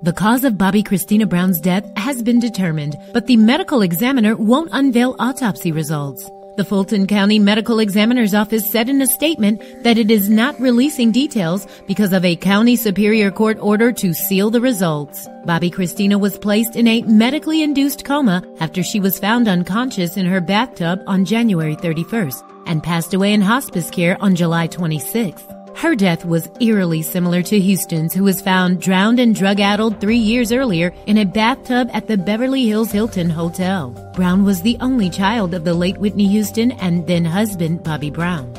The cause of Bobbi Kristina Brown's death has been determined, but the medical examiner won't unveil autopsy results. The Fulton County Medical Examiner's Office said in a statement that it is not releasing details because of a county superior court order to seal the results. Bobbi Kristina was placed in a medically induced coma after she was found unconscious in her bathtub on January 31st and passed away in hospice care on July 26th. Her death was eerily similar to Houston's, who was found drowned and drug-addled three years earlier in a bathtub at the Beverly Hills Hilton Hotel. Brown was the only child of the late Whitney Houston and then husband Bobby Brown.